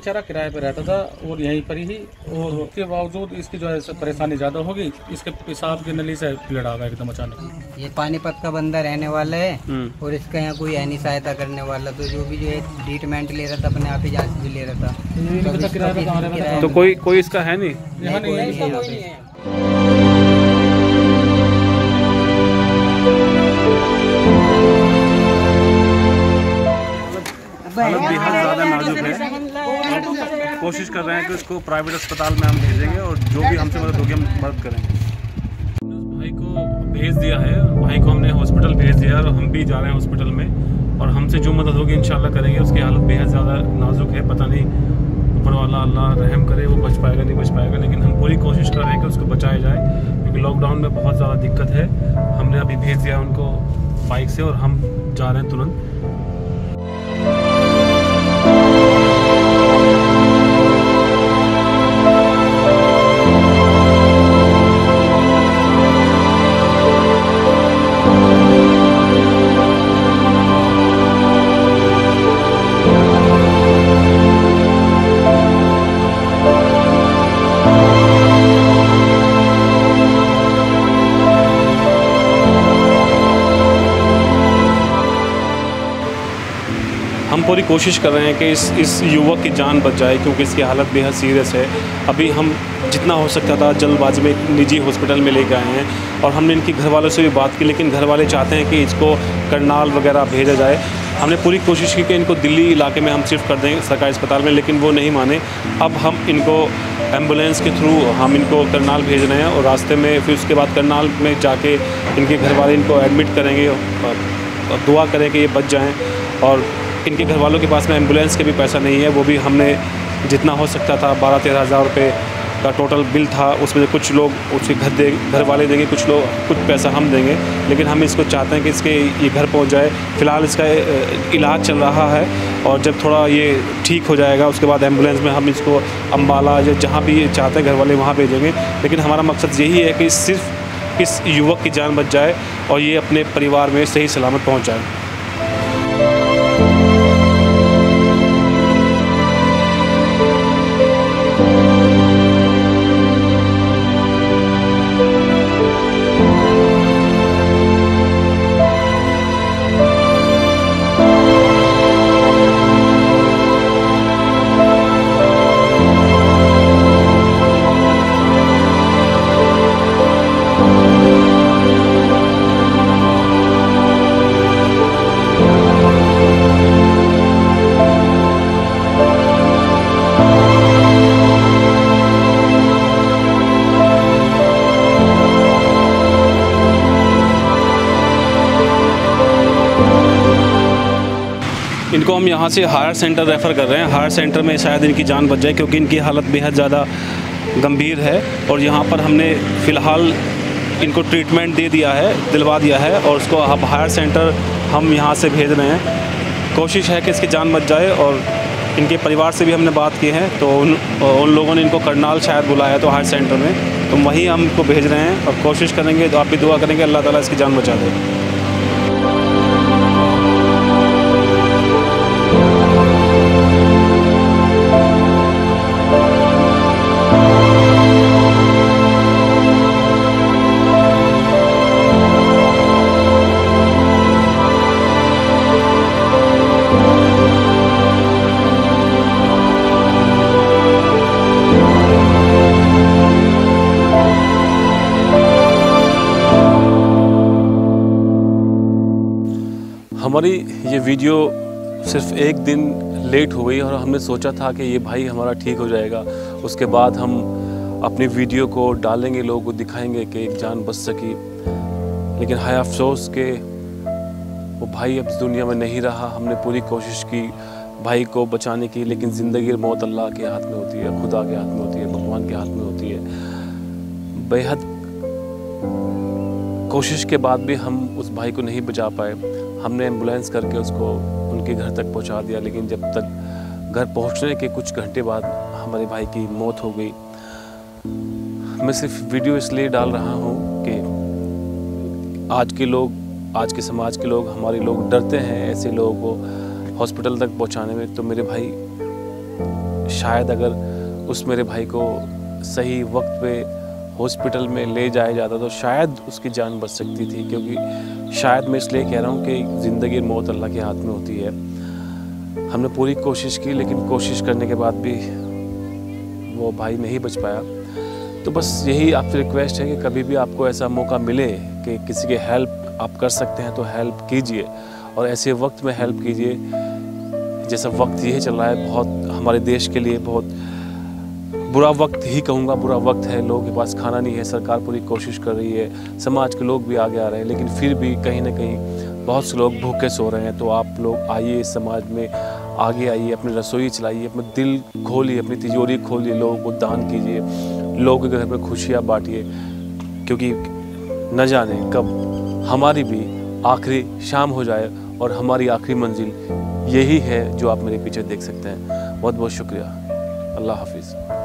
बेचारा किराए पे रहता था और यहीं पर ही और उसके बावजूद इसकी जो है परेशानी ज़्यादा होगी इसके पेशाब की नली से पीड़ आ गया एकदम अचानक। ये पानीपत का बंदा रहने वाला है हम्म। और इसका यहाँ कोई है नहीं सहायता करने वाला तो जो भी जो है ट्रीटमेंट ले रहा था अपने आप ही जाँच भी ले रहा था। रहता था? तो कोई कोई इसका है नहीं? हालत बेहद ज़्यादा नाजुक है। कोशिश कर रहे हैं कि उसको प्राइवेट अस्पताल में हम भेजेंगे और जो भी हमसे मदद होगी हम मदद करेंगे। उस भाई को भेज दिया है भाई को हमने हॉस्पिटल भेज दिया है और हम भी जा रहे हैं हॉस्पिटल में और हमसे जो मदद होगी इंशाल्लाह करेंगे। उसकी हालत बेहद ज़्यादा नाजुक है पता नहीं ऊपर वाला अल्लाह रहम करे वो बच पाएगा नहीं बच पाएगा लेकिन हम पूरी कोशिश कर रहे हैं कि उसको बचाया जाए क्योंकि लॉकडाउन में बहुत ज़्यादा दिक्कत है। हमने अभी भेज दिया है उनको बाइक से और हम जा रहे हैं तुरंत। हम पूरी कोशिश कर रहे हैं कि इस इस युवक की जान बच जाए, क्योंकि इसकी हालत बेहद सीरियस है। अभी हम जितना हो सकता था, जल्दबाजी में निजी हॉस्पिटल में लेके आए हैं और हमने इनके घर वालों से भी बात की, लेकिन घर वाले चाहते हैं कि इसको करनाल वगैरह भेजा जाए। हमने पूरी कोशिश की कि इनको दिल्ली इलाके में हम शिफ्ट कर दें सरकारी अस्पताल में, लेकिन वो नहीं माने। अब हम इनको एंबुलेंस के थ्रू हम इनको करनाल भेज रहे हैं और रास्ते में फिर उसके बाद करनाल में जाके इनके घर वाले इनको एडमिट करेंगे और दुआ करें कि ये बच जाएँ और इनके घर वालों के पास में एंबुलेंस के भी पैसा नहीं है, वो भी हमने जितना हो सकता था बारह तेरह हज़ार रुपये का टोटल बिल था, उसमें कुछ लोग उसके घर दे घर वाले देंगे, कुछ लोग, कुछ पैसा हम देंगे, लेकिन हम इसको चाहते हैं कि इसके ये घर पहुँच जाए। फ़िलहाल इसका इलाज चल रहा है और जब थोड़ा ये ठीक हो जाएगा, उसके बाद एंबुलेंस में हम इसको अम्बाला या जहाँ भी ये चाहते हैं घर वाले वहाँ भेजेंगे। लेकिन हमारा मकसद यही है कि सिर्फ़ इस युवक की जान बच जाए और ये अपने परिवार में सही सलामत पहुँच जाए। Thank you. इनको हम यहाँ से हायर सेंटर रेफ़र कर रहे हैं। हायर सेंटर में शायद इनकी जान बच जाए क्योंकि इनकी हालत बेहद ज़्यादा गंभीर है और यहाँ पर हमने फ़िलहाल इनको ट्रीटमेंट दे दिया है, दिलवा दिया है और उसको अब हायर सेंटर हम यहाँ से भेज रहे हैं। कोशिश है कि इसकी जान बच जाए और इनके परिवार से भी हमने बात की है तो उन उन लोगों ने इनको करनाल शायद बुलाया तो हायर सेंटर में। तो वहीं हम इनको भेज रहे हैं और कोशिश करेंगे तो आप भी दुआ करेंगे, अल्लाह ताला इसकी जान बचा दे। हमारी ये वीडियो सिर्फ़ एक दिन लेट हो गई और हमने सोचा था कि ये भाई हमारा ठीक हो जाएगा। उसके बाद हम अपनी वीडियो को डालेंगे, लोगों को दिखाएँगे कि एक जान बच सकी। लेकिन हाय अफसोस के वो भाई अब दुनिया में नहीं रहा। हमने पूरी कोशिश की भाई को बचाने की, लेकिन ज़िंदगी मौत अल्लाह के हाथ में होती है, खुदा के हाथ में होती है, भगवान के हाथ में होती है। बेहद कोशिश के बाद भी हम उस भाई को नहीं बचा पाए। हमने एंबुलेंस करके उसको उनके घर तक पहुँचा दिया, लेकिन जब तक घर पहुँचने के कुछ घंटे बाद हमारे भाई की मौत हो गई। मैं सिर्फ़ वीडियो इसलिए डाल रहा हूँ कि आज के लोग, आज के समाज के लोग, हमारे लोग डरते हैं ऐसे लोगों को हॉस्पिटल तक पहुँचाने में। तो मेरे भाई, शायद अगर उस मेरे भाई को सही वक्त पे हॉस्पिटल में ले जाया जाता तो शायद उसकी जान बच सकती थी, क्योंकि शायद मैं इसलिए कह रहा हूँ कि ज़िंदगी मौत अल्लाह के हाथ में होती है। हमने पूरी कोशिश की, लेकिन कोशिश करने के बाद भी वो भाई नहीं बच पाया। तो बस यही आपसे रिक्वेस्ट है कि कभी भी आपको ऐसा मौका मिले कि किसी के हेल्प आप कर सकते हैं तो हेल्प कीजिए। और ऐसे वक्त में हेल्प कीजिए, जैसा वक्त यही चल रहा है, बहुत हमारे देश के लिए बहुत बुरा वक्त ही कहूँगा, बुरा वक्त है। लोगों के पास खाना नहीं है, सरकार पूरी कोशिश कर रही है। समाज के लोग भी आगे आ रहे हैं, लेकिन फिर भी कहीं ना कहीं बहुत से लोग भूखे सो रहे हैं। तो आप लोग आइए समाज में, आगे आइए, अपनी रसोई चलाइए, अपना दिल खोलिए, अपनी तिजोरी खोलिए, लोगों को दान कीजिए, लोगों के घर पर खुशियाँ बांटिए, क्योंकि न जाने कब हमारी भी आखिरी शाम हो जाए और हमारी आखिरी मंजिल यही है जो आप मेरे पीछे देख सकते हैं। बहुत बहुत शुक्रिया। अल्लाह हाफिज़।